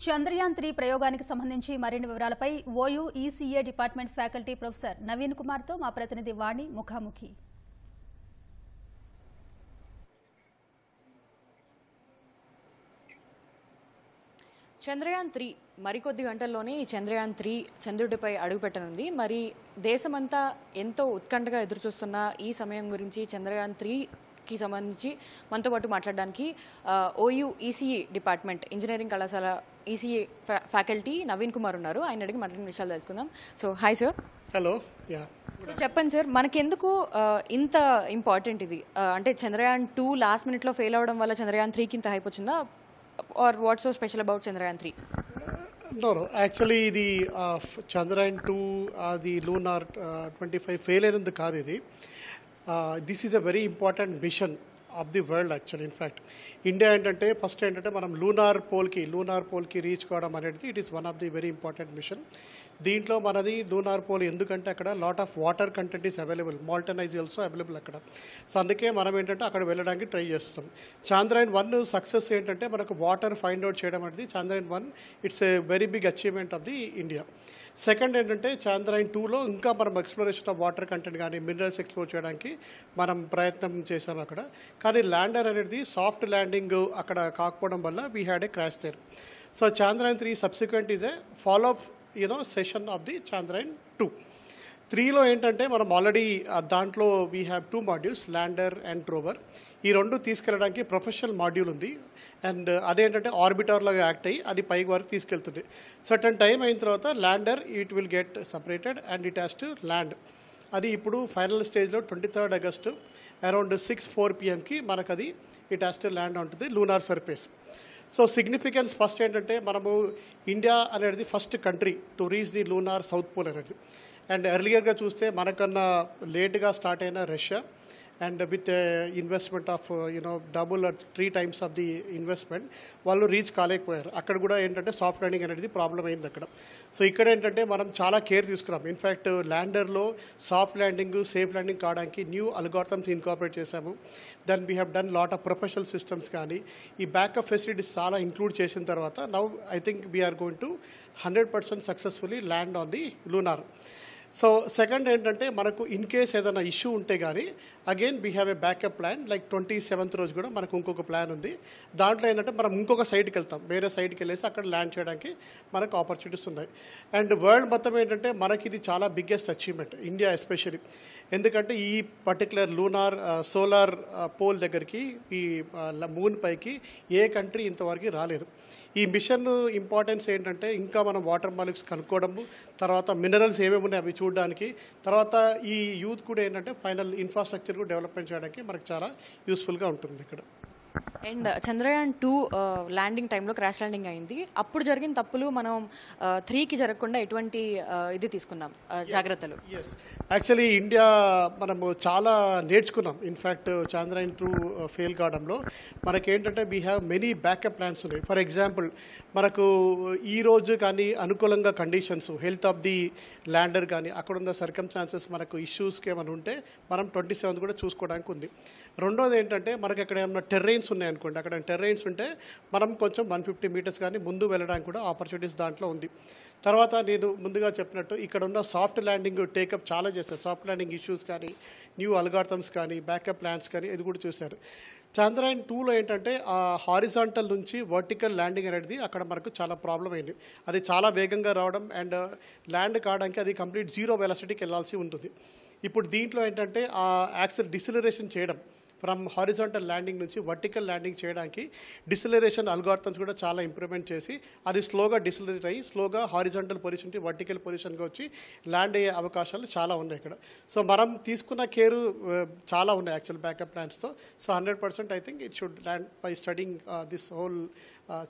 Chandrayaan three ప్రయోగానికి సంబంధించి మరిన్ని వివరాలపై OU ECE department faculty professor Naveen కుమార్తో మా ప్రతినిధి వాణి ముఖాముఖి. చంద్రయాన్ త్రీ మరికొద్ది గంటల్లోనే ఈ చంద్రయాన్ త్రీ చంద్రుడిపై అడుగుపెట్టనుంది. మరి దేశమంతా ఎంతో ఉత్కంఠగా ఎదురుచూస్తున్న ఈ సమయం గురించి చంద్రయాన్ త్రీ త్రీకి సంబంధించి మనతో పాటు మాట్లాడడానికి ఓయూ ఈసీఈ డిపార్ట్మెంట్ ఇంజనీరింగ్ కళాశాల ఈసీఈ ఫ్యాకల్టీ నవీన్ కుమార్ ఉన్నారు. ఆయన అడిగి మరిన్ని విషయాలు తెలుసుకుందాం. So hi sir. Hello yeah. చెప్పండి సార్ మనకెందుకు ఇంత ఇంపార్టెంట్ ఇది? అంటే చంద్రయాన్ టూ లాస్ట్ మినిట్లో ఫెయిల్ అవడం వల్ల చంద్రయాన్ త్రీకి ఇంత హైప్ వచ్చిందా? Or what so special about Chandrayaan three? No no. Actually ఇది చంద్రయాన్ టూ అది లూనార్ ట్వంటీ ఫైవ్ ఫెయిల్ అయినందుకు కాదు ఇది. This is a very important mission of the world actual in fact India ఏంటంటే ఫస్ట్ ఏంటంటే మనం లూనార్ పోల్కి లూనార్ పోల్కి రీచ్ కావడం అనేది it is one of the very important mission దీంట్లో మనది లూనార్ పోల్ ఎందుకంటే అక్కడ lot of water content is available మాల్టనైజ్ also available అక్కడ. సో అందుకే మనం ఏంటంటే అక్కడ వెళ్ళడానికి ట్రై చేస్తున్నాం చాంద్రాయన్ వన్ సక్సెస్ ఏంటంటే మనకు వాటర్ ఫైండ్ అవుట్ చేయడం అనేది Chandrayaan one it's a very big achievement of the India second ఏంటంటే చాంద్రయాన్ టూలో ఇంకా మనం ఎక్స్ప్లోరేషన్ ఆఫ్ వాటర్ కంటెంట్ కానీ మినరల్స్ ఎక్స్ప్లోర్ చేయడానికి మనం ప్రయత్నం చేశాం అక్కడ. కానీ ల్యాండర్ అనేది సాఫ్ట్ ల్యాండింగ్ అక్కడ కాకపోవడం వల్ల we had a crash there so Chandrayaan three subsequent is a follow up you know session of the Chandrayaan two త్రీలో ఏంటంటే మనం ఆల్రెడీ దాంట్లో we have two modules lander and rover ఈ రెండు తీసుకెళ్ళడానికి ప్రొఫెషనల్ మాడ్యూల్ ఉంది. అండ్ అదేంటంటే ఆర్బిటర్లాగా act అయ్యి అది పైకి వరకు తీసుకెళ్తుంది. సర్టన్ టైం అయిన తర్వాత lander it will get separated and it has to land అది ఇప్పుడు ఫైనల్ స్టేజ్లో twenty third August around six four పిఎంకి మనకు అది ఇట్ హ్యాస్ టు ల్యాండ్ ఉంటుంది lunar surface so significance first ఏంటంటే మనము ఇండియా అనేది first country to reach the lunar south pole అనేది. అండ్ ఎర్లియర్గా చూస్తే మనకన్నా లేట్గా స్టార్ట్ అయిన Russia and with investment of you know double three times of the investment వాళ్ళు రీచ్ కాలేకపోయారు. అక్కడ కూడా ఏంటంటే సాఫ్ట్ ల్యాండింగ్ అనేది ప్రాబ్లం అయింది అక్కడ. సో ఇక్కడ ఏంటంటే మనం చాలా కేర్ తీసుకున్నాం. ఇన్ఫ్యాక్ట్ ల్యాండర్లో సాఫ్ట్ ల్యాండింగ్ సేఫ్ ల్యాండింగ్ కావడానికి న్యూ అల్గార్థమ్స్ ఇన్కాపరేట్ చేశాము. Then we have done lot of professional systems కానీ ఈ బ్యాకప్ ఫెసిలిటీస్ చాలా ఇంక్లూడ్ చేసిన తర్వాత now I think we are going to hundred percent successfully land on the lunar so second ఏంటంటే మనకు in case ఏదైనా issue ఉంటే కానీ again we have a backup plan like twenty seventh రోజు కూడా మనకు ఇంకొక ప్లాన్ ఉంది. దాంట్లో ఏంటంటే మనం ఇంకొక సైడ్కి వెళ్తాం. వేరే సైడ్కి వెళ్ళేసి అక్కడ ల్యాండ్ చేయడానికి మనకు ఆపర్చునిటీస్ ఉన్నాయి. అండ్ వరల్డ్ మొత్తం ఏంటంటే మనకి ఇది చాలా బిగ్గెస్ట్ అచీవ్మెంట్ ఇండియా ఎస్పెషలీ ఎందుకంటే ఈ పర్టికులర్ లూనార్ సోలార్ పోల్ దగ్గరికి ఈ uh, మూన్ పైకి ఏ కంట్రీ ఇంతవరకు రాలేదు. ఈ మిషన్ ఇంపార్టెన్స్ ఏంటంటే ఇంకా మనం వాటర్ మాలిక్స్ కనుక్కోవడము తర్వాత మినరల్స్ ఏమేమి ఉన్నాయి అవి చూడడానికి. తర్వాత ఈ యూత్ కూడా ఏంటంటే ఫైనల్ ఇన్ఫ్రాస్ట్రక్చర్ కూడా డెవలప్మెంట్ చేయడానికి మనకు చాలా యూస్ఫుల్గా ఉంటుంది ఇక్కడ. అండ్ చంద్రయాన్ టూ ల్యాండింగ్ టైంలో క్రాష్ ల్యాండింగ్ అయింది. అప్పుడు జరిగిన తప్పులు మనం త్రీకి జరగకుండా ఎటువంటి ఇది తీసుకున్నాం జాగ్రత్తలు. ఎస్ యాక్చువల్లీ ఇండియా మనము చాలా నేర్చుకున్నాం. In fact Chandrayaan two fail కావడంలో. మనకేంటంటే we have many backup plans ఉన్నాయి. ఫర్ ఎగ్జాంపుల్ మనకు ఈ రోజు కానీ అనుకూలంగా conditions health of the lander కానీ అక్కడ ఉన్న సర్కమ్స్టాన్సెస్ మనకు ఇష్యూస్కి ఏమైనా ఉంటే మనం ట్వంటీ సెవెంత్ కూడా చూసుకోవడానికి ఉంది. రెండోది ఏంటంటే మనకి అక్కడ ఏమైనా టెర్రైన్స్ ఉన్నాయనుకోండి అక్కడ టెర్రైన్స్ ఉంటే మనం కొంచెం వన్ ఫిఫ్టీ మీటర్స్ కానీ ముందు వెళ్ళడానికి కూడా ఆపర్చునిటీస్ దాంట్లో ఉంది. తర్వాత నేను ముందుగా చెప్పినట్టు ఇక్కడ ఉన్న సాఫ్ట్ ల్యాండింగ్ టేకప్ చాలా చేస్తారు సాఫ్ట్ ల్యాండింగ్ ఇష్యూస్ కానీ న్యూ అల్గార్థమ్స్ కానీ బ్యాకప్ ప్లాన్స్ కానీ ఇది కూడా చూశారు. చంద్రయాన్ టూలో ఏంటంటే ఆ హారిజాంటల్ నుంచి వర్టికల్ ల్యాండింగ్ అనేది అక్కడ మనకు చాలా ప్రాబ్లం అయింది. అది చాలా వేగంగా రావడం అండ్ ల్యాండ్ uh, కావడానికి అది కంప్లీట్ జీరో వెలాసిటీకి వెళ్ళాల్సి ఉంటుంది. ఇప్పుడు దీంట్లో ఏంటంటే ఆ యాక్సిల్ డిసిలరేషన్ చేయడం. ఫ్రమ్ హారిజాంటల్ ల్యాండింగ్ నుంచి వర్టికల్ ల్యాండింగ్ చేయడానికి డిసిలరేషన్ అల్గార్థమ్స్ కూడా చాలా ఇంప్రూవ్మెంట్ చేసి అది స్లోగా డిసిలరేట్ అయ్యి స్లోగా హారిజాంటల్ పొజిషన్ నుంచి వర్టికల్ పొజిషన్గా వచ్చి ల్యాండ్ అయ్యే అవకాశాలు చాలా ఉన్నాయి ఇక్కడ. సో మనం తీసుకున్న కేరు చాలా ఉన్నాయి actual backup ప్లాన్స్తో so hundred percent I think it should land by studying this whole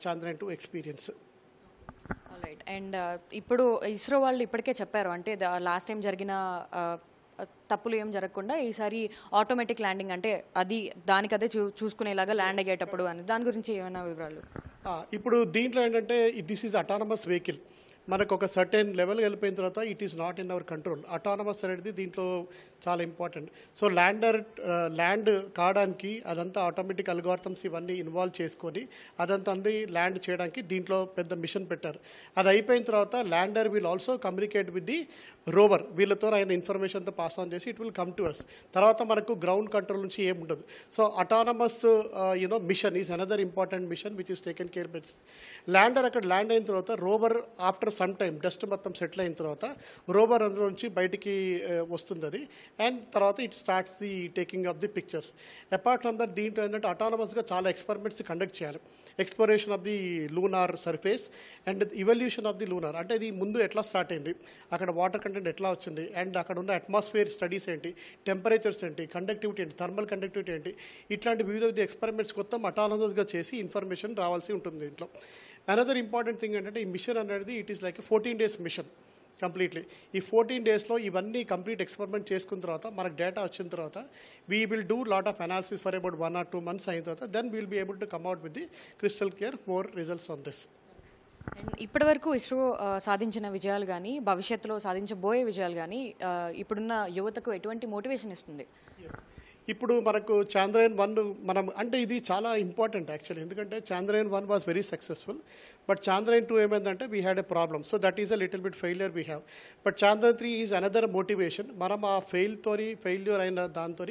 Chandrayaan two experience right and ఇప్పుడు ఇస్రో వాళ్ళు ఇప్పటికే చెప్పారు. అంటే లాస్ట్ టైం జరిగిన uh, తప్పులు ఏం జరగకుండా ఈసారి ఆటోమేటిక్ ల్యాండింగ్ అంటే అది దానికదే చూ చూసుకునేలాగా ల్యాండ్ అయ్యేటప్పుడు అని. దాని గురించి ఏమైనా వివరాలు? ఇప్పుడు దీంట్లో ఏంటంటే దిస్ ఈజ్ అటానమస్ వెహికల్ మనకు ఒక సర్టెన్ లెవెల్ వెళ్ళిపోయిన తర్వాత it is not in our control autonomous అనేది దీంట్లో చాలా ఇంపార్టెంట్ సో ల్యాండర్ ల్యాండ్ కావడానికి అదంతా ఆటోమేటిక్ అల్గోర్థమ్స్ ఇవన్నీ ఇన్వాల్వ్ చేసుకొని అదంతా అంది ల్యాండ్ చేయడానికి దీంట్లో పెద్ద మిషన్ పెట్టారు. అది అయిపోయిన తర్వాత lander will also communicate with the rover వీళ్ళతో ఆయన ఇన్ఫర్మేషన్తో పాస్ ఆన్ చేసి it will come to us తర్వాత మనకు గ్రౌండ్ కంట్రోల్ నుంచి ఏముంటుంది ఉండదు. So autonomous you know mission is another important mission which is taken care by lander అక్కడ ల్యాండ్ అయిన తర్వాత rover after some time dust మొత్తం సెటిల్ అయిన తర్వాత రోవర్ అందులో నుంచి బయటికి వస్తుంది అది అండ్ తర్వాత it starts the taking of the pictures. Apart from that దీంట్లో ఏంటంటే అటానమస్గా చాలా ఎక్స్పెరిమెంట్స్ కండక్ట్ చేయాలి. Exploration of the lunar surface and evolution of the lunar అంటే ఇది ముందు ఎట్లా స్టార్ట్ అయింది? అక్కడ వాటర్ కంటెంట్ ఎట్లా వచ్చింది? అండ్ అక్కడ ఉన్న అట్మాస్ఫియర్ స్టడీస్ ఏంటి? టెంపరేచర్స్ ఏంటి? కండక్టివిటీ ఏంటి? థర్మల్ కండక్టివిటీ ఏంటి? ఇట్లాంటి వివిధ వివిధ ఎక్స్పెరిమెంట్స్ మొత్తం అటానమస్గా చేసి ఇన్ఫర్మేషన్ రావాల్సి ఉంటుంది దీంట్లో అనదర్ ఇంపార్టెంట్ థింగ్ ఏంటంటే ఈ మిషన్ అనేది it is like fourteen days mission completely. ఈ ఫోర్టీన్ డేస్లో ఇవన్నీ కంప్లీట్ ఎక్స్పెరిమెంట్ చేసుకున్న తర్వాత మనకు డేటా వచ్చిన తర్వాత we will do lot of analysis for about one or two months అయిన తర్వాత then will be able to come out with the crystal clear more results on this and ఇప్పటివరకు ఇస్రో సాధించిన విజయాలు కానీ భవిష్యత్తులో సాధించబోయే విజయాలు కానీ ఇప్పుడున్న యువతకు ఎటువంటి మోటివేషన్ ఇస్తుంది? ఇప్పుడు మనకు చాంద్రయాన్ వన్ మనం అంటే ఇది చాలా ఇంపార్టెంట్ యాక్చువల్లీ ఎందుకంటే Chandrayaan one was very successful but Chandrayaan two ఏమైందంటే we had a problem so that is a little bit failure we have but Chandrayaan three is another motivation మనం ఆ ఫెయిల్తో ఫెయిల్యూర్ అయిన దాంతో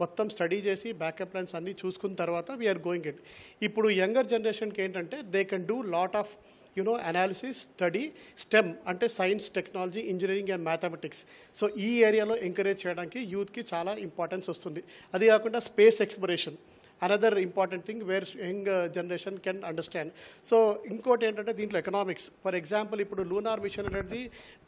మొత్తం స్టడీ చేసి backup plans అన్నీ చూసుకున్న తర్వాత వీఆర్ గోయింగ్ ఇట్ ఇప్పుడు యంగర్ జనరేషన్కి ఏంటంటే they can do lot of you know analysis study STEM అంటే science technology engineering and mathematics so ఈ ఏరియాలో ఎంకరేజ్ చేయడానికి యూత్కి చాలా ఇంపార్టెన్స్ వస్తుంది. అది కాకుండా space exploration another important thing where young generation can understand so ఇంకోటి ఏంటంటే దీంట్లో ఎకనామిక్స్ ఫర్ ఎగ్జాంపుల్ ఇప్పుడు లూనార్ మిషన్ అనేది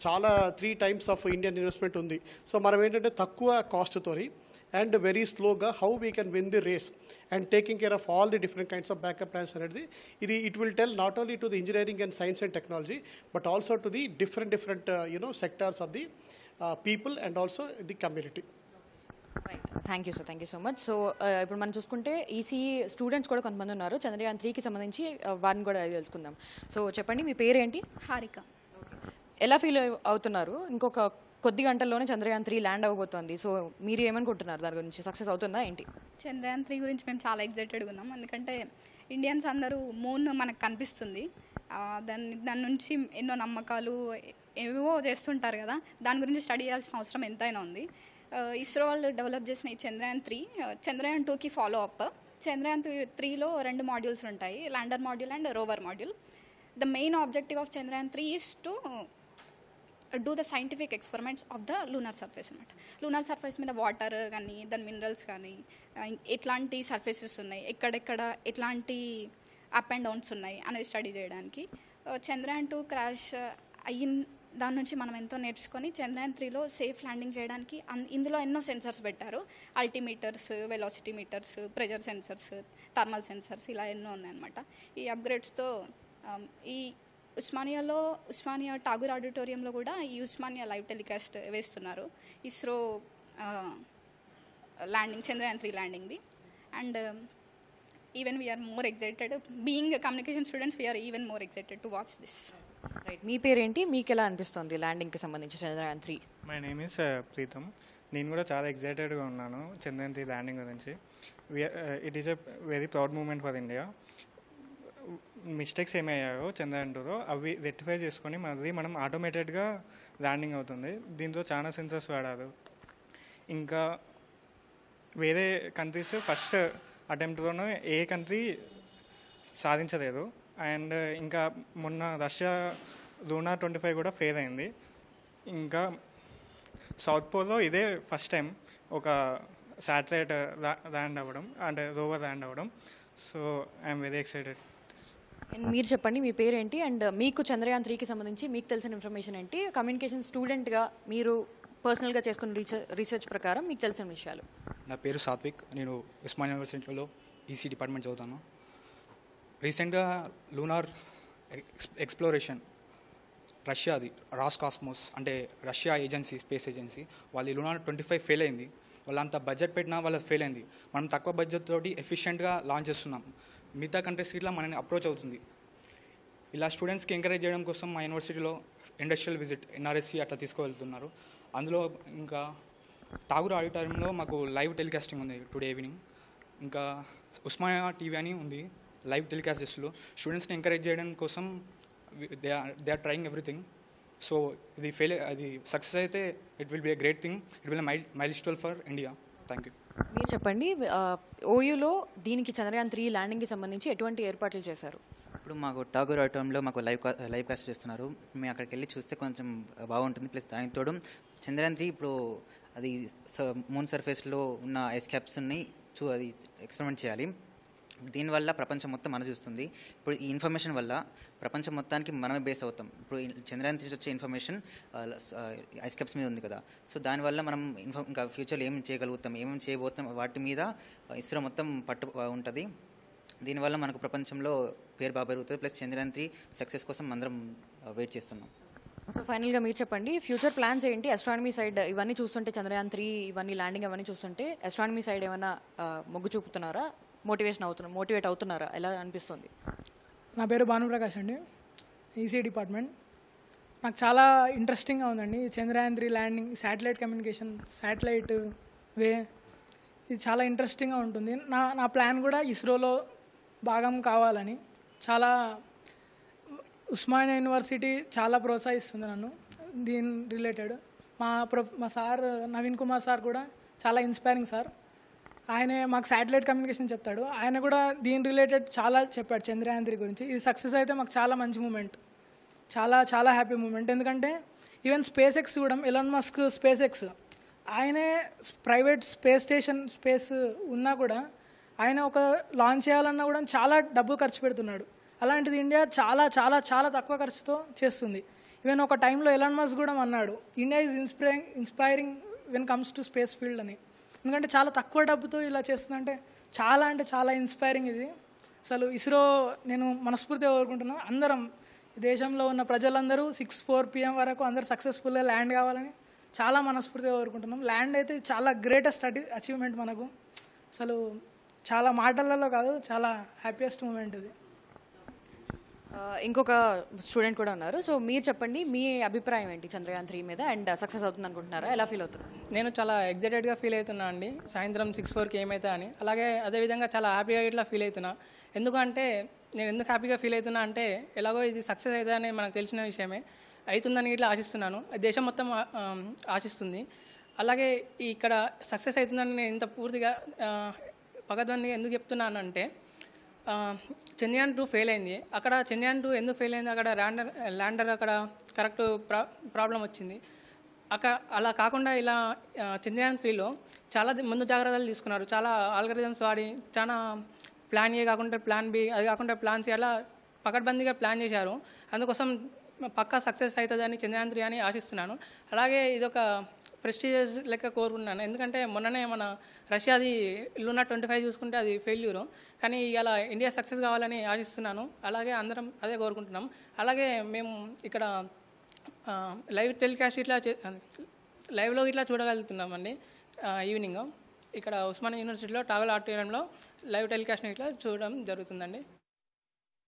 చాలా three times of Indian investment ఉంది. సో మనం ఏంటంటే తక్కువ కాస్ట్తోని అండ్ వెరీ స్లోగా how we can win the race and taking care of all the different kinds of backup plans అనేది ఇది it will tell not only to the engineering and science and technology but also to the different different you know sectors of the people and also the community thank you sir thank you so much so ఇప్పుడు మనం చూసుకుంటే ECE students కూడా కొంతమంది ఉన్నారు. చంద్రయాన్ త్రీకి సంబంధించి వారిని కూడా తెలుసుకుందాం. సో చెప్పండి మీ పేరేంటి? హారిక. ఎలా ఫీల్ అవుతున్నారు? ఇంకొక కొద్ది గంటల్లోనే చంద్రయాన్ త్రీ ల్యాండ్ అవ్వబోతోంది. సో మీరు ఏమనుకుంటున్నారు? దాని గురించి సక్సెస్ అవుతుందా ఏంటి? చంద్రయాన్ త్రీ గురించి మేము చాలా ఎగ్జైటెడ్గా ఉన్నాం. ఎందుకంటే ఇండియన్స్ అందరూ మూన్ మనకు కనిపిస్తుంది. దాన్ని దాని నుంచి ఎన్నో నమ్మకాలు ఏవేవో చేస్తుంటారు కదా. దాని గురించి స్టడీ చేయాల్సిన అవసరం ఎంతైనా ఉంది. ఇస్రో వాళ్ళు డెవలప్ చేసిన ఈ చంద్రయాన్ త్రీ చంద్రయాన్ టూకి ఫాలో అప్ చంద్రయాన్ త్రీ త్రీలో రెండు మాడ్యూల్స్ ఉంటాయి lander module and rover module the main objective of Chandrayaan three is to do the scientific experiments of the lunar surface అనమాట లూనార్ సర్ఫేస్ మీద వాటర్ కానీ దాని మినరల్స్ కానీ ఎట్లాంటి సర్ఫేసెస్ ఉన్నాయి ఎక్కడెక్కడ ఎట్లాంటి అప్ అండ్ డౌన్స్ ఉన్నాయి అనేది స్టడీ చేయడానికి. చంద్రయాన్ టూ క్రాష్ అయిన దాని నుంచి మనం ఎంతో నేర్చుకొని చంద్రయాన్ త్రీలో సేఫ్ ల్యాండింగ్ చేయడానికి అన్- ఇందులో ఎన్నో సెన్సర్స్ పెట్టారు. Altimeters velocity meters pressure sensors thermal sensors ఇలా ఎన్నో ఉన్నాయన్నమాట. ఈ అప్గ్రేడ్స్తో um, ఈ ఉస్మానియాలో ఉస్మానియా ఠాగూర్ ఆడిటోరియంలో కూడా ఈ ఉస్మానియా లైవ్ టెలికాస్ట్ వేస్తున్నారు. ISRO landing Chandrayaan three ల్యాండింగ్ది and even we are more excited being communication students we are even more excited to watch this right మీ పేరేంటి? మీకు ఎలా అనిపిస్తుంది ల్యాండింగ్కి సంబంధించి Chandrayaan three my name is Preetham నేను కూడా చాలా ఎగ్జైటెడ్గా ఉన్నాను చంద్రయాన్ త్రీ ల్యాండింగ్ గురించి. It is a very proud moment for India mistakes ఏమయ్యాయో Chandrayaan టూలో అవి రెక్టిఫై చేసుకొని మళ్ళీ మనం ఆటోమేటెడ్గా ల్యాండింగ్ అవుతుంది. దీంతో చాలా సెన్సర్స్ వాడారు. ఇంకా వేరే కంట్రీస్ ఫస్ట్ అటెంప్ట్తోనూ ఏ కంట్రీ సాధించలేదు. అండ్ ఇంకా మొన్న రష్యా లూనా ట్వంటీ ఫైవ్ కూడా ఫెయిల్ అయింది. ఇంకా సౌత్ పోల్లో ఇదే ఫస్ట్ టైం ఒక శాటిలైట్ ల్యాండ్ అవ్వడం అంటే రోవర్ ల్యాండ్ అవ్వడం. So I'm very excited. And మీరు చెప్పండి మీ పేరేంటి? అండ్ మీకు చంద్రయాన్ త్రీకి సంబంధించి మీకు తెలిసిన ఇన్ఫర్మేషన్ ఏంటి? కమ్యూనికేషన్ స్టూడెంట్గా మీరు పర్సనల్గా చేసుకున్న రీసెర్చ్ రీసెర్చ్ ప్రకారం మీకు తెలిసిన విషయాలు. నా పేరు సాత్విక్. నేను ఉస్మాన్ యూనివర్సిటీలో ఈసీ డిపార్ట్మెంట్ చదువుతాను. రీసెంట్గా లూనార్ ఎక్స్ప్లోరేషన్ రష్యా అది రాస్ కాస్మోస్ అంటే రష్యా ఏజెన్సీ స్పేస్ ఏజెన్సీ వాళ్ళు లూనార్ ట్వంటీ ఫైవ్ ఫెయిల్ అయింది. వాళ్ళంత బడ్జెట్ పెట్టినా వాళ్ళ ఫెయిల్ అయింది. మనం తక్కువ బడ్జెట్ తోటి ఎఫిషియెంట్గా లాంచ్ చేస్తున్నాం. మిగతా కంట్రీస్ ఇట్లా మనని అప్రోచ్ అవుతుంది. ఇలా స్టూడెంట్స్కి ఎంకరేజ్ చేయడం కోసం మా యూనివర్సిటీలో ఇండస్ట్రియల్ విజిట్ ఎన్ఆర్ఎస్సి అట్లా తీసుకువెళ్తున్నారు. అందులో ఇంకా ఠాగూర్ ఆడిటోరియంలో మాకు లైవ్ టెలికాస్టింగ్ ఉంది టుడే ఈవినింగ్. ఇంకా ఉస్మానియా టీవీ అని ఉంది లైవ్ టెలికాస్ట్ చేస్తులు స్టూడెంట్స్ని ఎంకరేజ్ చేయడం కోసం they are they are trying everything. So ఇది ఫెయిల్ అది సక్సెస్ అయితే it will be a great thing. It will mile milestone for India. Thank you. మీరు చెప్పండి ఓయూలో దీనికి చంద్రయాన్ త్రీ ల్యాండింగ్కి సంబంధించి ఎటువంటి ఏర్పాట్లు చేశారు? ఇప్పుడు మాకు టాగూర్ ఆటోంలో మాకు లైవ్ కా- లైవ్ కాస్ట్ చేస్తున్నారు. మేము అక్కడికి వెళ్ళి చూస్తే కొంచెం బాగుంటుంది. ప్లస్ దానికి తోడు చంద్రయాన్ త్రీ ఇప్పుడు అది స- మూన్ సర్ఫేస్లో ఉన్న ఐస్ క్యాప్స్ని చూ అది ఎక్స్పెరిమెంట్ చేయాలి. దీనివల్ల ప్రపంచం మొత్తం మన చూస్తుంది. ఇప్పుడు ఈ ఇన్ఫర్మేషన్ వల్ల ప్రపంచం మొత్తానికి మనమే బేస్ అవుతాం. ఇప్పుడు చంద్రయాన్ త్రీ వచ్చే ఇన్ఫర్మేషన్ ఐస్ క్యాప్స్ మీద ఉంది కదా. సో దానివల్ల మనం ఇన్ఫర్ ఇంకా ఫ్యూచర్లో ఏం చేయగలుగుతాం ఏమేమి చేయబోతాం వాటి మీద ఇస్రో మొత్తం పట్టు ఉంటుంది. దీనివల్ల మనకు ప్రపంచంలో పేరు బాగా పెరుగుతుంది. ప్లస్ చంద్రయాన్ త్రీ సక్సెస్ కోసం అందరం వెయిట్ చేస్తున్నాం. సో ఫైనల్గా మీరు చెప్పండి ఫ్యూచర్ ప్లాన్స్ ఏంటి? అస్ట్రానమీ సైడ్ ఇవన్నీ చూస్తుంటే చంద్రయాన్ త్రీ ఇవన్నీ ల్యాండింగ్ అవన్నీ చూస్తుంటే అస్ట్రానమీ సైడ్ ఏమైనా మొగ్గు చూపుతున్నారా? మోటివేషన్ అవుతున్నా మోటివేట్ అవుతున్నారా? ఎలా అనిపిస్తుంది? నా పేరు భానుప్రకాష్ అండి. EC department. నాకు చాలా ఇంట్రెస్టింగ్గా ఉందండి. Chandrayaan three landing satellite communication satellite way. ఇది చాలా ఇంట్రెస్టింగ్గా ఉంటుంది. నా నా ప్లాన్ కూడా ఇస్రోలో భాగం కావాలని చాలా ఉస్మానియా యూనివర్సిటీ చాలా ప్రోత్సహిస్తుంది నన్ను దీని రిలేటెడ్. మా ప్రొ మా సార్ నవీన్ కుమార్ సార్ కూడా చాలా ఇన్స్పైరింగ్ సార్. ఆయనే మాకు శాటిలైట్ కమ్యూనికేషన్ చెప్తాడు. ఆయన కూడా దీని రిలేటెడ్ చాలా చెప్పాడు చంద్రయాన్ త్రీ గురించి. ఇది సక్సెస్ అయితే మాకు చాలా మంచి మూమెంట్. చాలా చాలా హ్యాపీ మూమెంట్. ఎందుకంటే ఈవెన్ స్పేస్ ఎక్స్ కూడా ఎలాన్ మస్క్ స్పేస్ ఎక్స్ ఆయనే ప్రైవేట్ స్పేస్ స్టేషన్ స్పేస్ ఉన్నా కూడా ఆయన ఒక లాంచ్ చేయాలన్నా కూడా చాలా డబ్బు ఖర్చు పెడుతున్నాడు. అలాంటిది ఇండియా చాలా చాలా చాలా తక్కువ ఖర్చుతో చేస్తుంది. ఈవెన్ ఒక టైంలో ఎలాన్ మస్ కూడా అన్నాడు India is inspiring inspiring when comes to space field అని. ఎందుకంటే చాలా తక్కువ డబ్బుతో ఇలా చేస్తుందంటే చాలా అంటే చాలా ఇన్స్పైరింగ్ ఇది. అసలు ఇస్రో నేను మనస్ఫూర్తిగా కోరుకుంటున్నాను అందరం దేశంలో ఉన్న ప్రజలందరూ సిక్స్ ఫోర్ పిఎం వరకు అందరూ సక్సెస్ఫుల్గా ల్యాండ్ కావాలని చాలా మనస్ఫూర్తిగా కోరుకుంటున్నాం. ల్యాండ్ అయితే చాలా గ్రేటెస్ట్ అటి అచీవ్మెంట్ మనకు. అసలు చాలా మాటలలో కాదు చాలా హ్యాపీయెస్ట్ మూమెంట్ ఇది. ఇంకొక స్టూడెంట్ కూడా ఉన్నారు. సో మీరు చెప్పండి మీ అభిప్రాయం ఏంటి చంద్రయాన్ త్రీ మీద? అండ్ uh, సక్సెస్ అవుతుంది అనుకుంటున్నారా? ఎలా ఫీల్ అవుతుంది నేను చాలా ఎగ్జైటెడ్గా ఫీల్ అవుతున్నా అండి. సాయంత్రం సిక్స్ ఫోర్కి ఏమైతే అని. అలాగే అదేవిధంగా చాలా హ్యాపీగా ఇట్లా ఫీల్ అవుతున్నా. ఎందుకంటే నేను ఎందుకు హ్యాపీగా ఫీల్ అవుతున్నా అంటే ఎలాగో ఇది సక్సెస్ అవుతుందని మనకు తెలిసిన విషయమే. అవుతుందని ఇట్లా ఆశిస్తున్నాను. దేశం మొత్తం ఆశిస్తుంది. అలాగే ఇక్కడ సక్సెస్ అవుతుందని నేను ఇంత పూర్తిగా ఆ, ఎందుకు చెప్తున్నానంటే చంద్రయాన్ టూ ఫెయిల్ అయింది అక్కడ చంద్రయాన్ టూ ఎందుకు ఫెయిల్ అయింది అక్కడ ల్యాండర్ ల్యాండర్ అక్కడ కరెక్ట్ ప్రా ప్రాబ్లం వచ్చింది. అక్కడ అలా కాకుండా ఇలా చంద్రయాన్ త్రీలో చాలా ముందు జాగ్రత్తలు తీసుకున్నారు. చాలా ఆల్గరిజమ్స్ వాడి చాలా ప్లాన్ ఏ కాకుండా ప్లాన్ బి అది కాకుండా ప్లాన్ సి అలా పకడ్బందీగా ప్లాన్ చేశారు. అందుకోసం పక్కా సక్సెస్ అవుతుందని చంద్రయాన్ త్రీ అని ఆశిస్తున్నాను. అలాగే ఇదొక ప్రెస్టీజియస్ లెక్క కోరుకున్నాను ఎందుకంటే మొన్ననే మన రష్యాది లూనా ట్వంటీ ఫైవ్ చూసుకుంటే అది ఫెయిల్యూరు. కానీ ఇలా ఇండియా సక్సెస్ కావాలని ఆశిస్తున్నాను. అలాగే అందరం అదే కోరుకుంటున్నాం. అలాగే మేము ఇక్కడ లైవ్ టెలికాస్ట్ ఇట్లా చే- లైవ్లో ఇట్లా చూడగలుగుతున్నామండి. ఈవినింగ్. ఇక్కడ ఉస్మానియా యూనివర్సిటీలో ట్రావెల్ ఆడిటోరియంలో లైవ్ టెలికాస్ట్ ఇట్లా చూడడం జరుగుతుందండి.